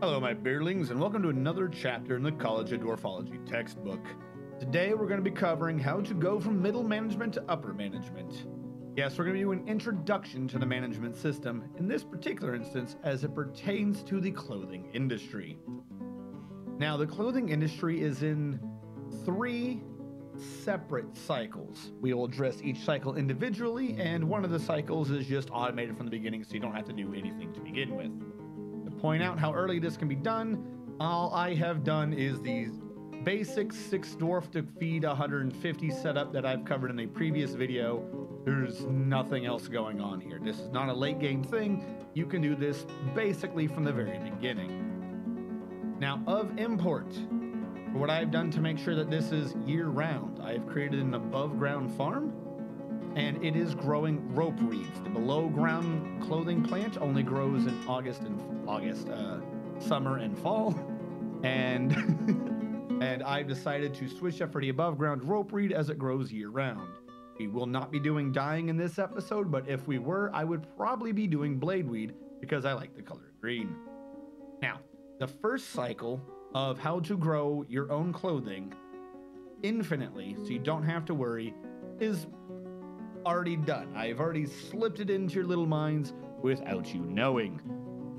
Hello, my beerlings, and welcome to another chapter in the College of Dwarfology textbook. Today, we're going to be covering how to go from middle management to upper management. Yes, we're going to do an introduction to the management system, in this particular instance, as it pertains to the clothing industry. Now, the clothing industry is in three separate cycles. We will address each cycle individually, and one of the cycles is just automated from the beginning, so you don't have to do anything to begin with point out how early this can be done, all I have done is the basic six dwarf to feed 150 setup that I've covered in a previous video. There's nothing else going on here. This is not a late game thing. You can do this basically from the very beginning. Now, of import, what I've done to make sure that this is year round, I have created an above ground farm and it is growing rope reeds. The below ground clothing plant only grows in August and August, uh, summer and fall, and and I've decided to switch up for the above ground rope reed as it grows year round. We will not be doing dyeing in this episode, but if we were, I would probably be doing blade weed because I like the color green. Now, the first cycle of how to grow your own clothing infinitely so you don't have to worry is already done. I've already slipped it into your little minds without you knowing.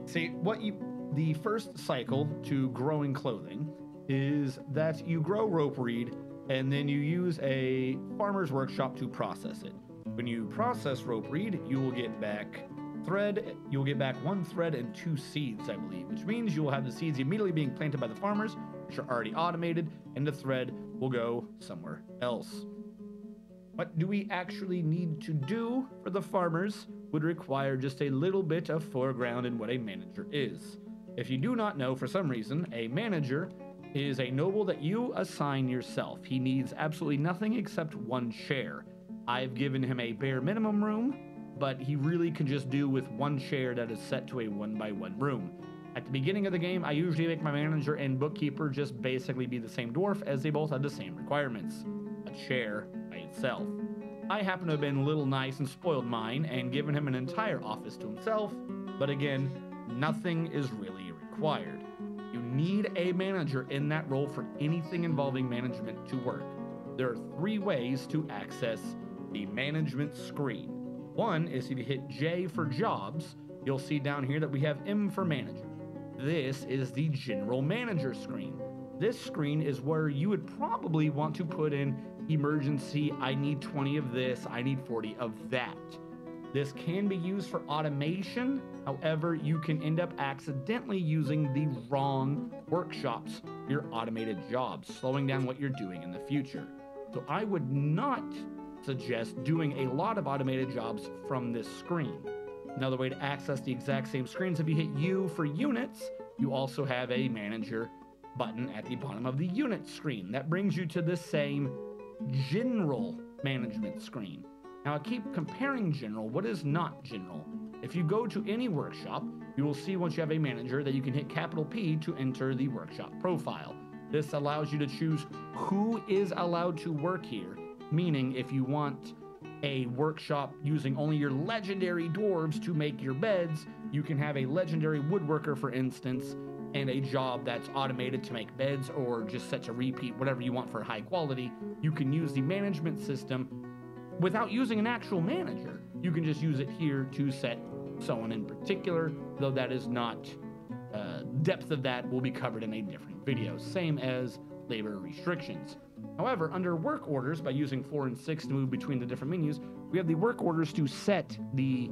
See, what you the first cycle to growing clothing is that you grow rope reed and then you use a farmer's workshop to process it. When you process rope reed, you will get back thread, you'll get back one thread and two seeds, I believe, which means you will have the seeds immediately being planted by the farmers, which are already automated, and the thread will go somewhere else. What do we actually need to do for the farmers would require just a little bit of foreground in what a manager is. If you do not know for some reason, a manager is a noble that you assign yourself. He needs absolutely nothing except one chair. I've given him a bare minimum room, but he really can just do with one chair that is set to a one by one room. At the beginning of the game, I usually make my manager and bookkeeper just basically be the same dwarf as they both have the same requirements a chair by itself. I happen to have been a little nice and spoiled mine and given him an entire office to himself, but again, nothing is really required. You need a manager in that role for anything involving management to work. There are three ways to access the management screen. One is if you hit J for jobs, you'll see down here that we have M for manager. This is the general manager screen. This screen is where you would probably want to put in emergency, I need 20 of this, I need 40 of that. This can be used for automation. However, you can end up accidentally using the wrong workshops, your automated jobs, slowing down what you're doing in the future. So I would not suggest doing a lot of automated jobs from this screen. Another way to access the exact same screens, if you hit U for units, you also have a manager button at the bottom of the unit screen. That brings you to the same general management screen. Now I keep comparing general, what is not general? If you go to any workshop, you will see once you have a manager that you can hit capital P to enter the workshop profile. This allows you to choose who is allowed to work here, meaning if you want a workshop using only your legendary dwarves to make your beds, you can have a legendary woodworker, for instance, and a job that's automated to make beds or just set to repeat whatever you want for high quality, you can use the management system without using an actual manager. You can just use it here to set someone in particular, though that is not, uh, depth of that will be covered in a different video. Same as labor restrictions. However, under work orders, by using 4 and 6 to move between the different menus, we have the work orders to set the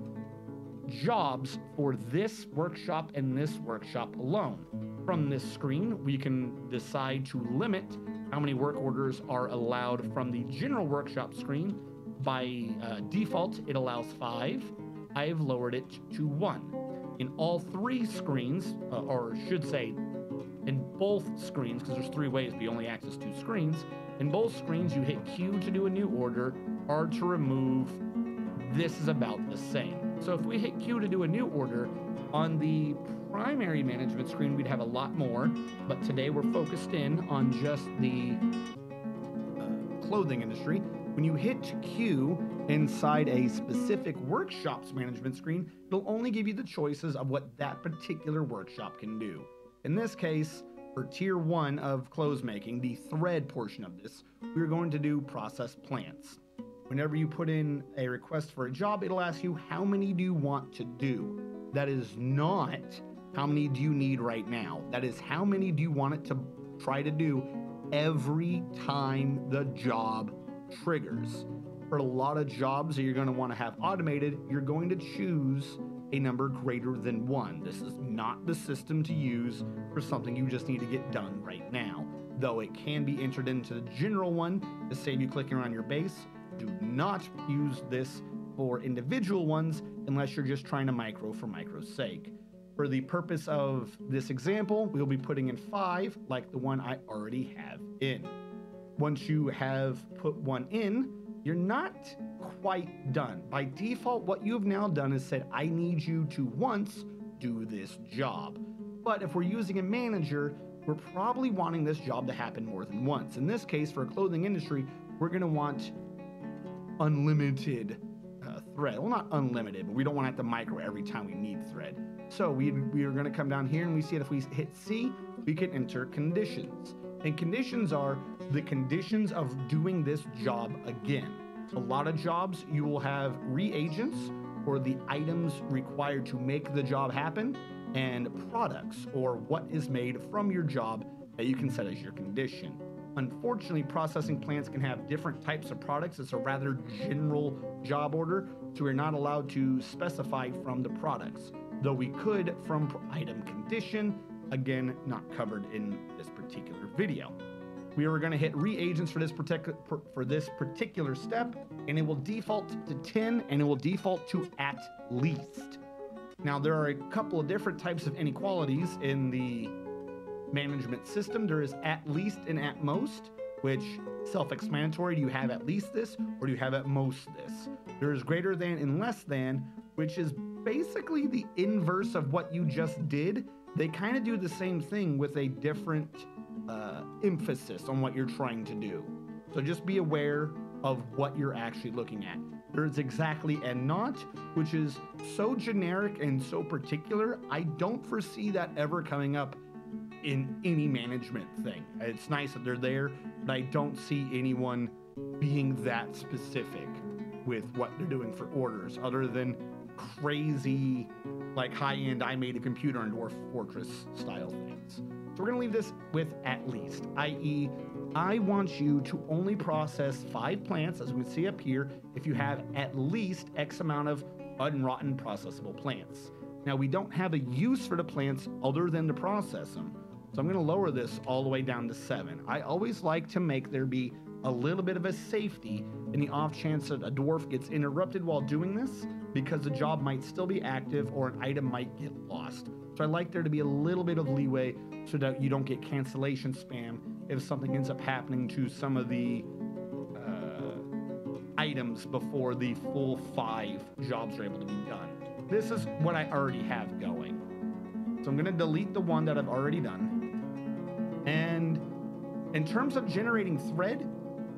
jobs for this workshop and this workshop alone. From this screen, we can decide to limit how many work orders are allowed from the general workshop screen. By uh, default, it allows five. I've lowered it to one. In all three screens, uh, or should say, in both screens, because there's three ways, but you only access two screens. In both screens, you hit Q to do a new order, R to remove. This is about the same. So if we hit Q to do a new order, on the primary management screen, we'd have a lot more, but today we're focused in on just the uh, clothing industry. When you hit Q inside a specific workshop's management screen, it'll only give you the choices of what that particular workshop can do. In this case, for tier one of clothes making, the thread portion of this, we're going to do process plants. Whenever you put in a request for a job, it'll ask you how many do you want to do. That is not how many do you need right now. That is how many do you want it to try to do every time the job triggers. For a lot of jobs that you're going to want to have automated, you're going to choose a number greater than one. This is not the system to use for something you just need to get done right now. Though it can be entered into the general one to save you clicking around your base, do not use this for individual ones unless you're just trying to micro for micro's sake. For the purpose of this example, we'll be putting in five like the one I already have in. Once you have put one in, you're not quite done. By default, what you have now done is said, I need you to once do this job. But if we're using a manager, we're probably wanting this job to happen more than once. In this case, for a clothing industry, we're going to want unlimited uh, thread. Well, not unlimited, but we don't want to have to micro every time we need thread. So we, we are going to come down here and we see that if we hit C, we can enter conditions. And conditions are the conditions of doing this job again. A lot of jobs, you will have reagents or the items required to make the job happen, and products or what is made from your job that you can set as your condition. Unfortunately, processing plants can have different types of products. It's a rather general job order, so we're not allowed to specify from the products, though we could from item condition, again, not covered in this particular video. We are going to hit reagents for this, for this particular step, and it will default to 10, and it will default to at least. Now, there are a couple of different types of inequalities in the management system. There is at least and at most, which self-explanatory. Do you have at least this, or do you have at most this? There is greater than and less than, which is basically the inverse of what you just did. They kind of do the same thing with a different uh, emphasis on what you're trying to do. So just be aware of what you're actually looking at. There's exactly and not, which is so generic and so particular. I don't foresee that ever coming up in any management thing. It's nice that they're there, but I don't see anyone being that specific with what they're doing for orders, other than crazy, like high end, I made a computer in Dwarf Fortress style things. So we're to leave this with at least, i.e., I want you to only process five plants, as we can see up here, if you have at least X amount of unrotten processable plants. Now, we don't have a use for the plants other than to process them. So I'm going to lower this all the way down to seven. I always like to make there be a little bit of a safety in the off chance that a dwarf gets interrupted while doing this because the job might still be active or an item might get lost. So I like there to be a little bit of leeway so that you don't get cancellation spam if something ends up happening to some of the uh, items before the full five jobs are able to be done. This is what I already have going. So I'm going to delete the one that I've already done. And in terms of generating thread,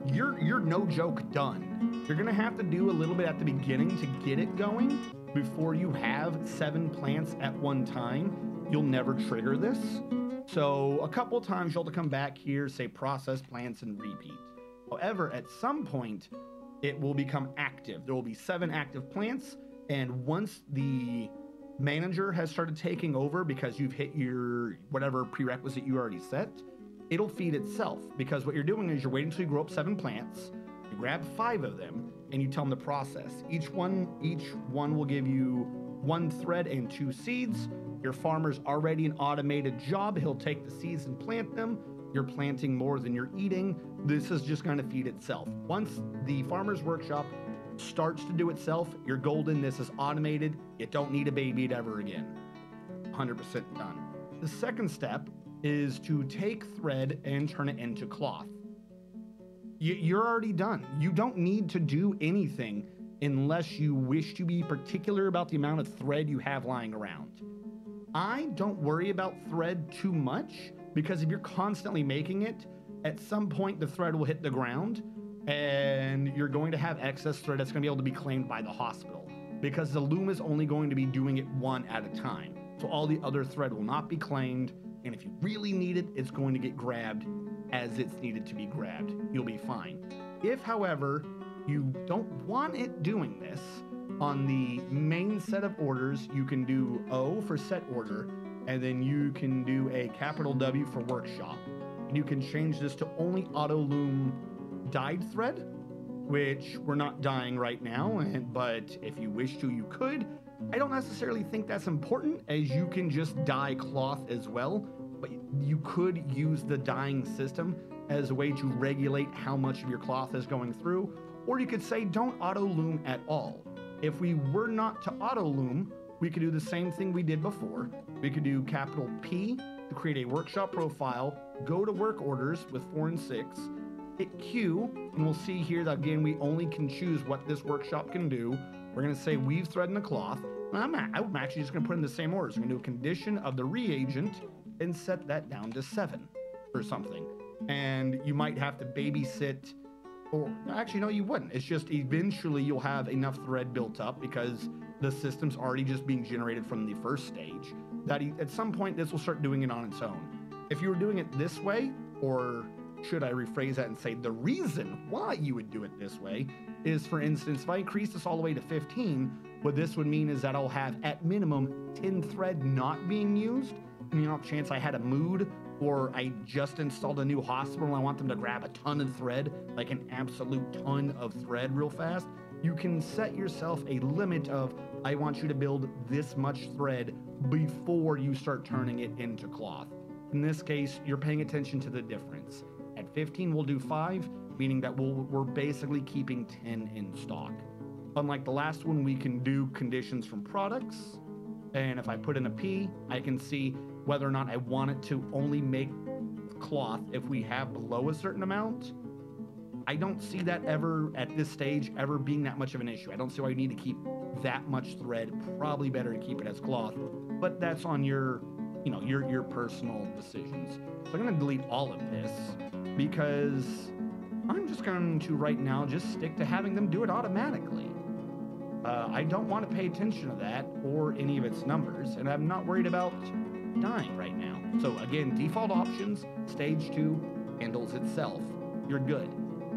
you're you're no joke done. You're gonna have to do a little bit at the beginning to get it going before you have seven plants at one time. You'll never trigger this. So a couple times you'll have to come back here, say process plants and repeat. However, at some point, it will become active. There will be seven active plants, and once the manager has started taking over because you've hit your whatever prerequisite you already set, it'll feed itself because what you're doing is you're waiting until you grow up seven plants, you grab five of them, and you tell them the process. Each one, each one will give you one thread and two seeds. Your farmer's already an automated job. He'll take the seeds and plant them. You're planting more than you're eating. This is just going to feed itself. Once the farmer's workshop starts to do itself, you're golden. This is automated. You don't need a baby it ever again. 100% done. The second step is to take thread and turn it into cloth. You're already done. You don't need to do anything unless you wish to be particular about the amount of thread you have lying around. I don't worry about thread too much because if you're constantly making it, at some point the thread will hit the ground and you're going to have excess thread that's going to be able to be claimed by the hospital because the loom is only going to be doing it one at a time. So all the other thread will not be claimed And if you really need it, it's going to get grabbed as it's needed to be grabbed. You'll be fine. If, however, you don't want it doing this, on the main set of orders, you can do O for set order, and then you can do a capital W for workshop. And you can change this to only auto loom dyed thread, which we're not dyeing right now, and, but if you wish to, you could. I don't necessarily think that's important, as you can just dye cloth as well, but you could use the dyeing system as a way to regulate how much of your cloth is going through, or you could say don't auto loom at all. If we were not to auto loom, we could do the same thing we did before. We could do capital P to create a workshop profile, go to work orders with four and six, hit Q, and we'll see here that again, we only can choose what this workshop can do. We're gonna say weave thread in the cloth. I'm, I'm actually just gonna put in the same orders. We're gonna do a condition of the reagent and set that down to seven or something. And you might have to babysit or actually no you wouldn't it's just eventually you'll have enough thread built up because the system's already just being generated from the first stage that at some point this will start doing it on its own if you were doing it this way or should i rephrase that and say the reason why you would do it this way is for instance if i increase this all the way to 15 what this would mean is that i'll have at minimum 10 thread not being used and you know chance i had a mood or I just installed a new hospital and I want them to grab a ton of thread, like an absolute ton of thread real fast, you can set yourself a limit of, I want you to build this much thread before you start turning it into cloth. In this case, you're paying attention to the difference. At 15, we'll do five, meaning that we'll, we're basically keeping 10 in stock. Unlike the last one, we can do conditions from products. And if I put in a P, I can see whether or not I want it to only make cloth if we have below a certain amount. I don't see that ever at this stage ever being that much of an issue. I don't see why you need to keep that much thread. Probably better to keep it as cloth, but that's on your, you know, your your personal decisions. So I'm to delete all of this because I'm just going to right now just stick to having them do it automatically. Uh, I don't want to pay attention to that or any of its numbers, and I'm not worried about dying right now. So again, default options, stage two handles itself. You're good.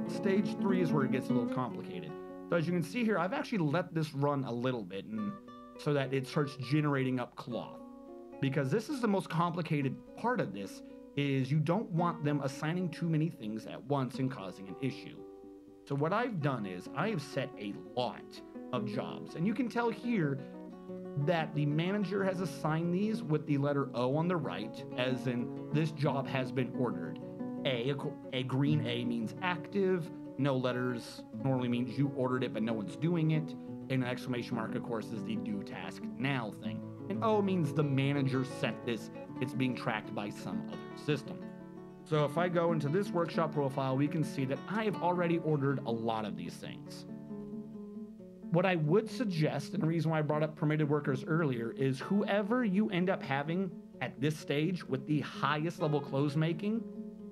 Stage three is where it gets a little complicated. So as you can see here, I've actually let this run a little bit and so that it starts generating up cloth. Because this is the most complicated part of this is you don't want them assigning too many things at once and causing an issue. So what I've done is I have set a lot of jobs. And you can tell here that the manager has assigned these with the letter O on the right, as in this job has been ordered. A, a green A means active. No letters normally means you ordered it, but no one's doing it. And an exclamation mark, of course, is the do task now thing. And O means the manager set this, it's being tracked by some other system. So if I go into this workshop profile, we can see that I have already ordered a lot of these things. What I would suggest, and the reason why I brought up permitted workers earlier, is whoever you end up having at this stage with the highest level clothes making,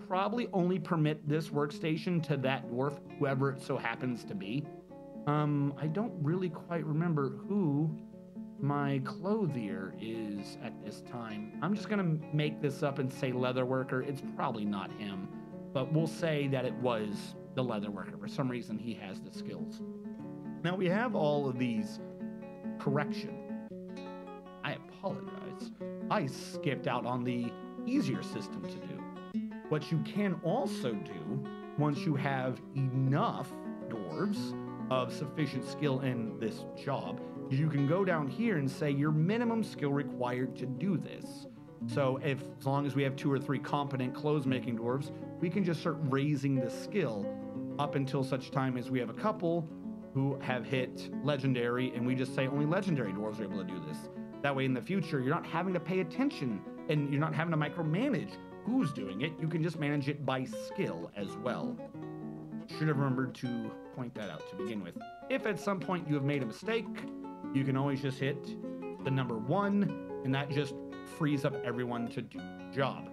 probably only permit this workstation to that dwarf, whoever it so happens to be. Um, I don't really quite remember who my clothier is at this time. I'm just gonna make this up and say leather worker. It's probably not him, but we'll say that it was the leather worker. For some reason, he has the skills. Now we have all of these correction. I apologize. I skipped out on the easier system to do. What you can also do once you have enough dwarves of sufficient skill in this job you can go down here and say your minimum skill required to do this. So if as long as we have two or three competent clothes making dwarves, we can just start raising the skill up until such time as we have a couple who have hit legendary, and we just say only legendary dwarves are able to do this. That way, in the future, you're not having to pay attention and you're not having to micromanage who's doing it. You can just manage it by skill as well. Should have remembered to point that out to begin with. If at some point you have made a mistake, you can always just hit the number one, and that just frees up everyone to do the job.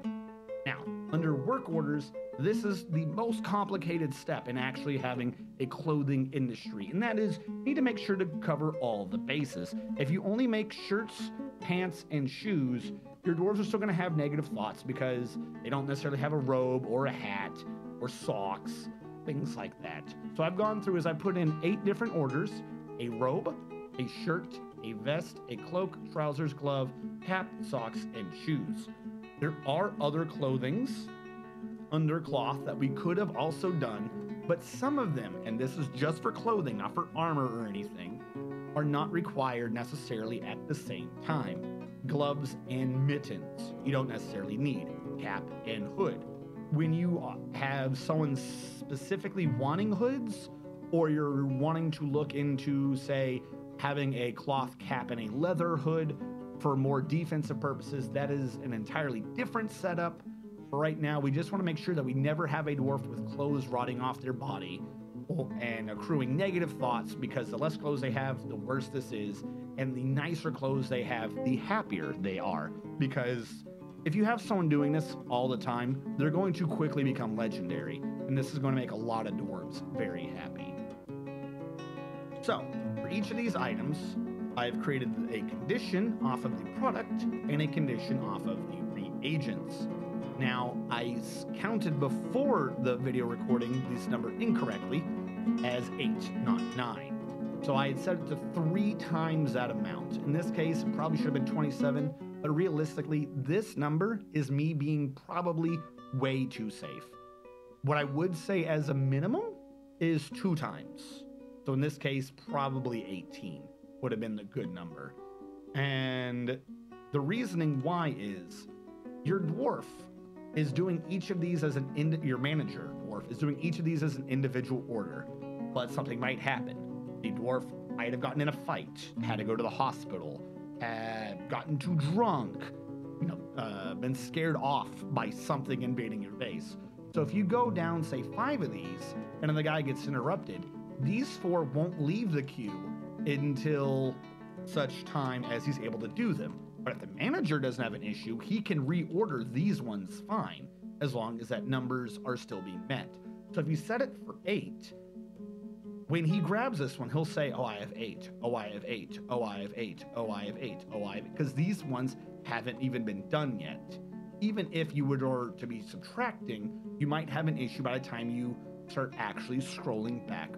Now, under work orders, this is the most complicated step in actually having a clothing industry, and that is you need to make sure to cover all the bases. If you only make shirts, pants, and shoes, your dwarves are still going to have negative thoughts because they don't necessarily have a robe or a hat or socks, things like that. So I've gone through as I put in eight different orders a robe, a shirt, a vest, a cloak, trousers, glove, cap, socks, and shoes. There are other clothings under cloth that we could have also done, but some of them, and this is just for clothing, not for armor or anything, are not required necessarily at the same time. Gloves and mittens, you don't necessarily need. Cap and hood. When you have someone specifically wanting hoods, or you're wanting to look into, say, having a cloth cap and a leather hood for more defensive purposes, that is an entirely different setup. For right now, we just want to make sure that we never have a dwarf with clothes rotting off their body and accruing negative thoughts because the less clothes they have, the worse this is. And the nicer clothes they have, the happier they are. Because if you have someone doing this all the time, they're going to quickly become legendary. And this is going to make a lot of dwarves very happy. So, for each of these items, I've created a condition off of the product and a condition off of the reagents. Now, I counted before the video recording this number incorrectly as 8, not 9. So I had set it to three times that amount. In this case, it probably should have been 27, but realistically, this number is me being probably way too safe. What I would say as a minimum is two times. So in this case, probably 18 would have been the good number. And the reasoning why is your dwarf is doing each of these as an ind- your manager dwarf is doing each of these as an individual order, but something might happen. The dwarf might have gotten in a fight, had to go to the hospital, had gotten too drunk, you know, uh, been scared off by something invading your base. So if you go down, say, five of these, and then the guy gets interrupted, these four won't leave the queue until such time as he's able to do them. But if the manager doesn't have an issue, he can reorder these ones fine, as long as that numbers are still being met. So if you set it for eight, when he grabs this one, he'll say, Oh, I have eight. Oh, I have eight. Oh, I have eight. Oh, I have eight. Oh, I have because these ones haven't even been done yet. Even if you were to be subtracting, you might have an issue by the time you start actually scrolling back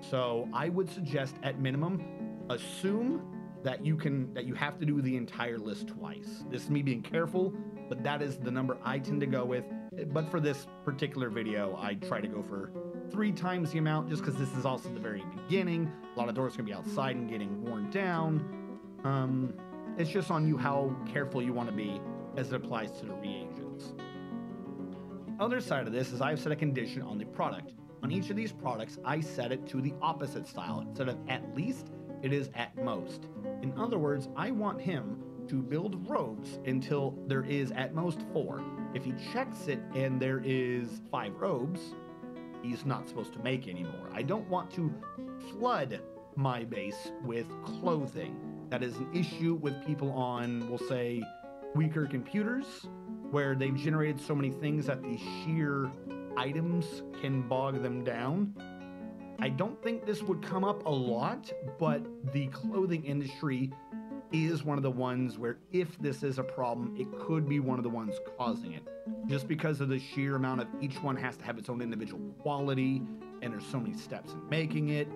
So I would suggest at minimum, assume that you can that you have to do the entire list twice. This is me being careful, but that is the number I tend to go with. But for this particular video, I try to go for three times the amount just because this is also the very beginning. A lot of doors gonna be outside and getting worn down. Um, it's just on you how careful you want to be as it applies to the reagents. The other side of this is I've set a condition on the product. On each of these products, I set it to the opposite style. Instead of at least, it is at most. In other words, I want him to build robes until there is at most four. If he checks it and there is five robes, he's not supposed to make anymore. I don't want to flood my base with clothing. That is an issue with people on, we'll say, weaker computers, where they've generated so many things that the sheer items can bog them down. I don't think this would come up a lot, but the clothing industry is one of the ones where if this is a problem, it could be one of the ones causing it. Just because of the sheer amount of each one has to have its own individual quality, and there's so many steps in making it.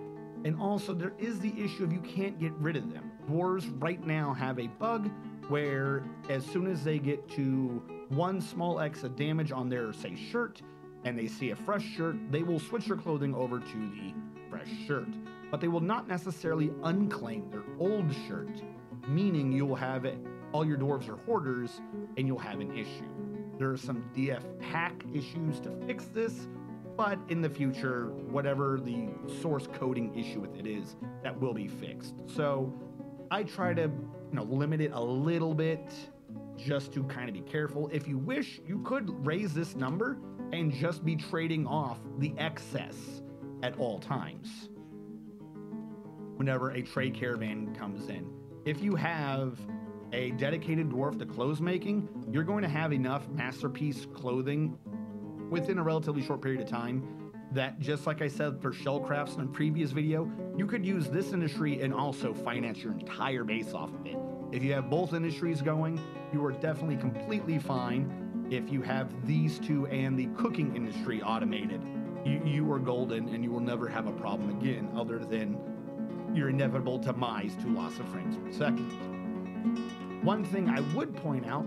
And also, there is the issue of you can't get rid of them. Dwarves right now have a bug where as soon as they get to one small X of damage on their, say, shirt, and they see a fresh shirt, they will switch their clothing over to the fresh shirt. But they will not necessarily unclaim their old shirt, meaning you'll have it, all your dwarves are hoarders, and you'll have an issue. There are some DFHack issues to fix this, but in the future, whatever the source coding issue with it is, that will be fixed. So I try to, you know, limit it a little bit just to kind of be careful. If you wish, you could raise this number and just be trading off the excess at all times whenever a trade caravan comes in. If you have a dedicated dwarf to clothes making, you're going to have enough masterpiece clothing within a relatively short period of time that just like I said for shell crafts in a previous video, you could use this industry and also finance your entire base off of it. If you have both industries going, you are definitely completely fine. If you have these two and the cooking industry automated, you, you are golden and you will never have a problem again, other than your inevitable demise to loss of frames per second. One thing I would point out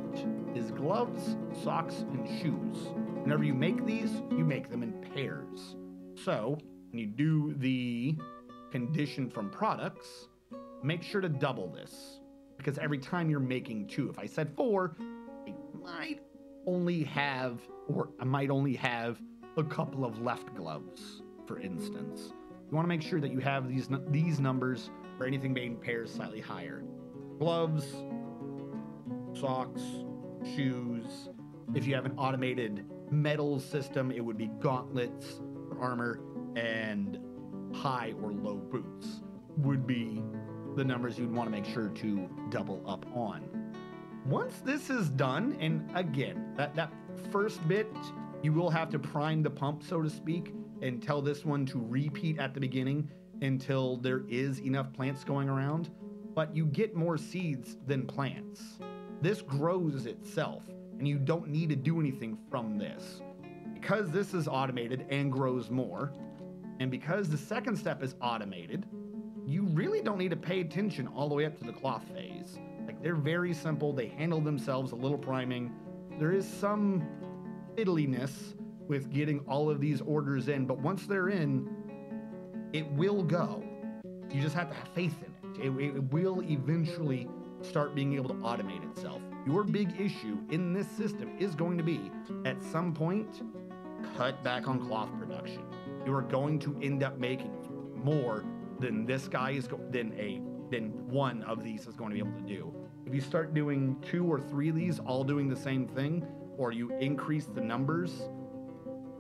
is gloves, socks, and shoes. Whenever you make these, you make them in pairs. So, when you do the condition from products, make sure to double this. Because every time you're making two, if I said four, I might only have, or I might only have a couple of left gloves, for instance. You want to make sure that you have these these numbers for anything in pairs slightly higher. Gloves, socks, shoes. If you have an automated metal system, it would be gauntlets armor and high or low boots would be the numbers you'd want to make sure to double up on. Once this is done, and again, that, that first bit, you will have to prime the pump, so to speak, and tell this one to repeat at the beginning until there is enough plants going around. But you get more seeds than plants. This grows itself, and you don't need to do anything from this. Because this is automated and grows more, and because the second step is automated, you really don't need to pay attention all the way up to the cloth phase. They're very simple, they handle themselves a little priming. There is some fiddliness with getting all of these orders in, but once they're in, it will go. You just have to have faith in it. It, it will eventually start being able to automate itself. Your big issue in this system is going to be at some point cut back on cloth production. You are going to end up making more than this guy is go- than a than one of these is going to be able to do. If you start doing two or three of these all doing the same thing, or you increase the numbers,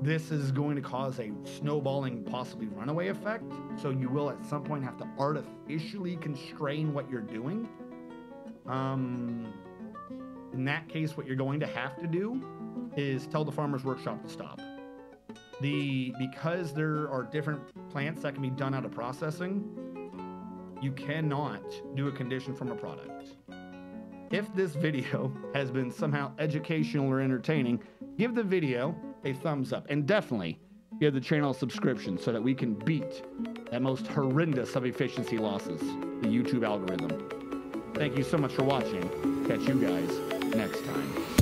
this is going to cause a snowballing, possibly runaway effect. So you will at some point have to artificially constrain what you're doing. Um, in that case, what you're going to have to do is tell the farmer's workshop to stop. The because there are different plants that can be done out of processing, you cannot do a condition from a product. If this video has been somehow educational or entertaining, give the video a thumbs up and definitely give the channel a subscription so that we can beat that most horrendous of efficiency losses, the YouTube algorithm. Thank you so much for watching. Catch you guys next time.